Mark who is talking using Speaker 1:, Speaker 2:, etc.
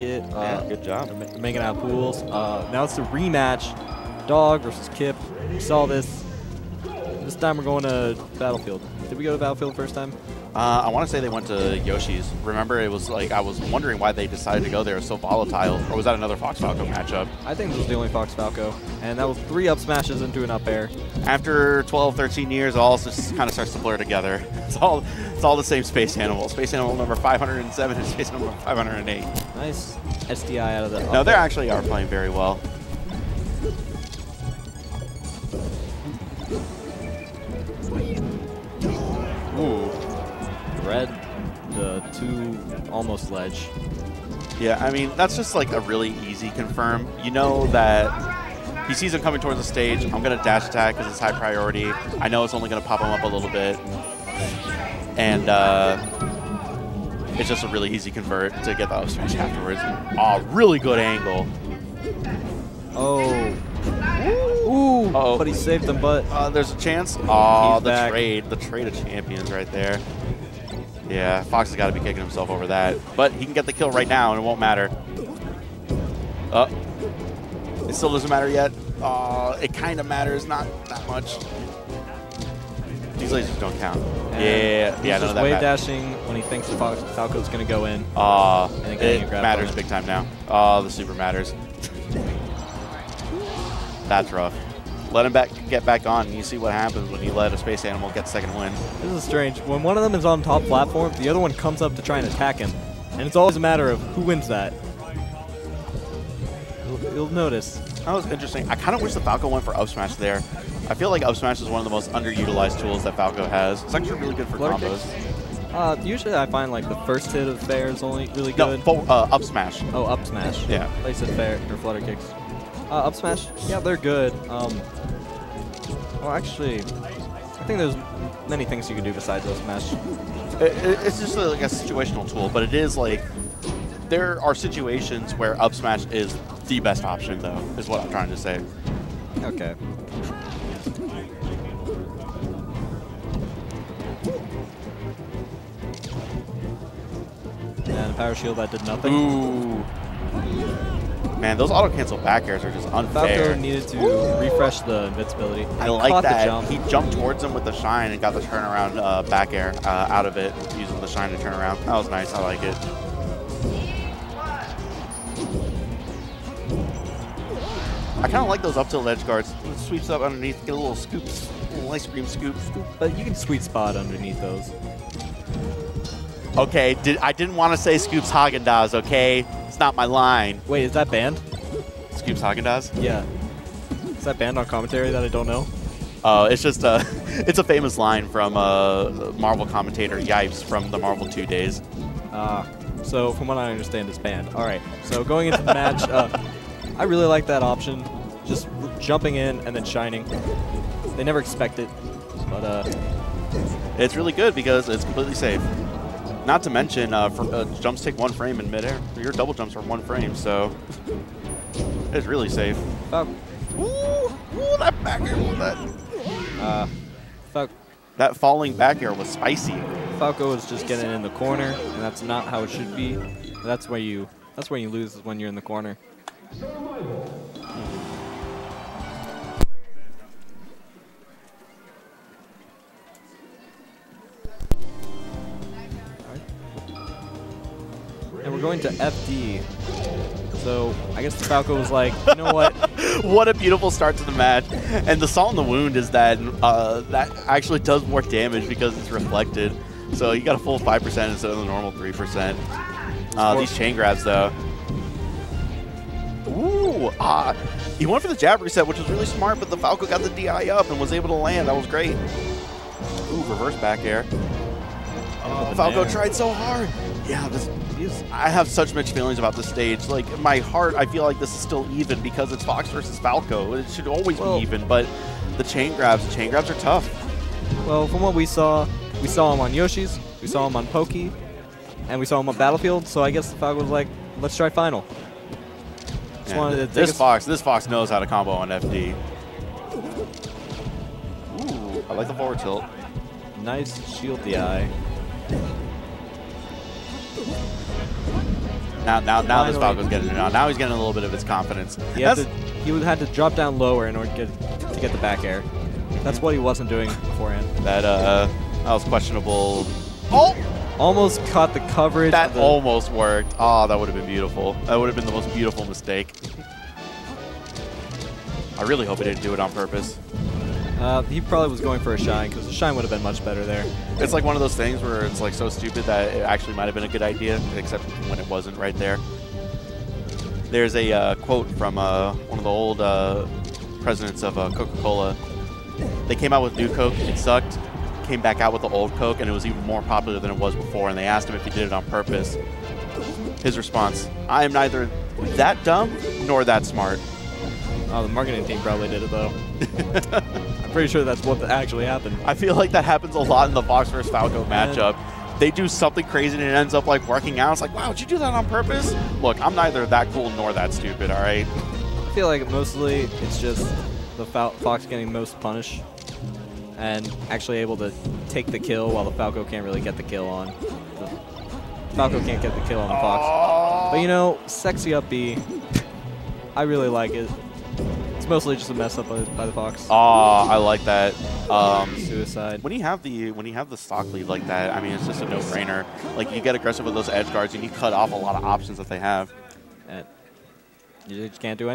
Speaker 1: it. Uh,
Speaker 2: Yeah, good job.
Speaker 1: they're making out pools. Uh, now it's the rematch. Dog versus Kip. We saw this. This time we're going to Battlefield. Did we go to Battlefield first time?
Speaker 2: Uh, I want to say they went to Yoshi's. Remember, it was like I was wondering why they decided to go there. It was so volatile. Or was that another Fox Falco matchup?
Speaker 1: I think this was the only Fox Falco. And that was three up smashes into an up air.
Speaker 2: After 12, 13 years, it all just kind of starts to blur together. It's all it's all the same space animal. Space animal number 507 and space animal number 508.
Speaker 1: Nice SDI out of the.
Speaker 2: No, they actually are playing very well.
Speaker 1: Almost ledge.
Speaker 2: Yeah, I mean, that's just like a really easy confirm. You know that he sees him coming towards the stage. I'm going to dash attack because it's high priority. I know it's only going to pop him up a little bit. And uh, it's just a really easy convert to get the up smash afterwards. Oh, really good angle.
Speaker 1: Oh. Ooh.
Speaker 2: Uh-oh.
Speaker 1: But he saved them, but
Speaker 2: Uh, there's a chance. Oh,
Speaker 1: He's
Speaker 2: the
Speaker 1: back.
Speaker 2: trade. The trade of champions right there. Yeah, Fox has got to be kicking himself over that. But he can get the kill right now, and it won't matter. Uh, it still doesn't matter yet. Uh, it kind of matters, not that much. These lasers don't count.
Speaker 1: And
Speaker 2: yeah,
Speaker 1: he's
Speaker 2: yeah, none
Speaker 1: just wave dashing when he thinks the Fal- Falco's going to go in.
Speaker 2: Uh,
Speaker 1: then getting a
Speaker 2: it matters big time now. Oh, the super matters. That's rough. Let him back get back on, and you see what happens when you let a space animal get second win.
Speaker 1: This is strange. When one of them is on top platform, the other one comes up to try and attack him. And it's always a matter of who wins that. You'll, you'll notice.
Speaker 2: That was interesting. I kind of wish the Falco went for up smash there. I feel like up smash is one of the most underutilized tools that Falco has. It's actually really good for
Speaker 1: Flutter
Speaker 2: combos.
Speaker 1: kicks? Uh, usually I find like the first hit of fair is only really
Speaker 2: No,
Speaker 1: good.
Speaker 2: fo- uh, up smash.
Speaker 1: Oh, up smash.
Speaker 2: Yeah.
Speaker 1: Place said fair or flutter kicks. Uh, up smash. Yeah, they're good. Um. Well, actually, I think there's many things you can do besides up smash.
Speaker 2: It, it- it's just like a situational tool, but it is like there are situations where up smash is the best option, though. Is what I'm trying to say.
Speaker 1: Okay. And a power shield that did nothing.
Speaker 2: Ooh. Man, those auto cancel back airs are just
Speaker 1: Falco
Speaker 2: unfair.
Speaker 1: needed to refresh the invincibility.
Speaker 2: I like that.
Speaker 1: jump.
Speaker 2: He jumped towards him with the shine and got the turnaround uh, back air uh, out of it using the shine to turn around. That was nice. I like it. I kind of like those up tilt edge guards. It sweeps up underneath, get a little scoops, a little ice cream scoop. scoop.
Speaker 1: But you can sweet spot underneath those.
Speaker 2: Okay, did, I didn't want to say scoops Haagen Dazs. Okay, it's not my line.
Speaker 1: Wait, is that banned?
Speaker 2: Scoops Haagen Dazs.
Speaker 1: Yeah. Is that banned on commentary that I don't know?
Speaker 2: Uh, it's just a, it's a famous line from uh, Marvel commentator Yipes from the Marvel Two days.
Speaker 1: Ah, so from what I understand, it's banned. All right. So going into the match, uh, I really like that option, just jumping in and then shining. They never expect it, but uh,
Speaker 2: It's really good because it's completely safe. Not to mention, uh, for, uh, jumps take one frame in midair. Your double jumps are one frame, so it's really safe.
Speaker 1: Fal-
Speaker 2: Ooh, ooh, that back air, was that
Speaker 1: uh, Fal-
Speaker 2: that falling back air was spicy.
Speaker 1: Falco is just getting in the corner, and that's not how it should be. That's where you that's where you lose is when you're in the corner. Going to FD. So I guess the Falco was like, you know what?
Speaker 2: what a beautiful start to the match. And the salt in the wound is that uh, that actually does more damage because it's reflected. So you got a full 5% instead of the normal 3%. Uh, these chain grabs, though. Ooh, ah. He went for the jab reset, which was really smart, but the Falco got the DI up and was able to land. That was great. Ooh, reverse back air.
Speaker 1: Oh,
Speaker 2: Falco
Speaker 1: there.
Speaker 2: tried so hard. Yeah, this is, I have such mixed feelings about this stage. Like, in my heart, I feel like this is still even because it's Fox versus Falco. It should always
Speaker 1: Well-
Speaker 2: be even, but the chain grabs, the chain grabs are tough.
Speaker 1: Well, from what we saw, we saw him on Yoshi's, we saw him on Pokey, and we saw him on Battlefield. So I guess the Falco was like, let's try final. Just
Speaker 2: Yeah,
Speaker 1: wanted to
Speaker 2: this
Speaker 1: us-
Speaker 2: Fox, this Fox knows how to combo on FD. Ooh, I like the forward tilt.
Speaker 1: Nice shield DI.
Speaker 2: Now, now, now this
Speaker 1: Finally.
Speaker 2: Falco's getting it on. Now he's getting a little bit of his confidence.
Speaker 1: He had,
Speaker 2: That's-
Speaker 1: to, he would had to drop down lower in order to get, to get the back air. That's what he wasn't doing beforehand.
Speaker 2: that uh, that was questionable. Oh,
Speaker 1: Almost caught the coverage.
Speaker 2: that
Speaker 1: the,
Speaker 2: almost worked. Oh, that would have been beautiful. That would have been the most beautiful mistake. I really hope he didn't do it on purpose.
Speaker 1: Uh, he probably was going for a shine because the shine would have been much better there.
Speaker 2: It's like one of those things where it's like so stupid that it actually might have been a good idea, except when it wasn't right there. There's a uh, quote from uh, one of the old uh, presidents of uh, Coca-Cola. They came out with new Coke, it sucked. Came back out with the old Coke, and it was even more popular than it was before. And they asked him if he did it on purpose. His response: "I am neither that dumb nor that smart."
Speaker 1: Oh, the marketing team probably did it though. Pretty sure that's what actually happened.
Speaker 2: I feel like that happens a lot in the Fox versus Falco matchup. They do something crazy and it ends up like working out. It's like, wow, did you do that on purpose? Look, I'm neither that cool nor that stupid, all right?
Speaker 1: I feel like mostly it's just the Fal- Fox getting most punished and actually able to take the kill while the Falco can't really get the kill on. The Falco can't get the kill on the Fox. But you know, sexy up B, I really like it. It's mostly just a mess up by, by the Fox.
Speaker 2: Oh, I like that. Um,
Speaker 1: Suicide.
Speaker 2: when you have the when you have the stock lead like that, I mean, it's just a no-brainer. Like you get aggressive with those edge guards and you cut off a lot of options that they have.
Speaker 1: And you just can't do anything.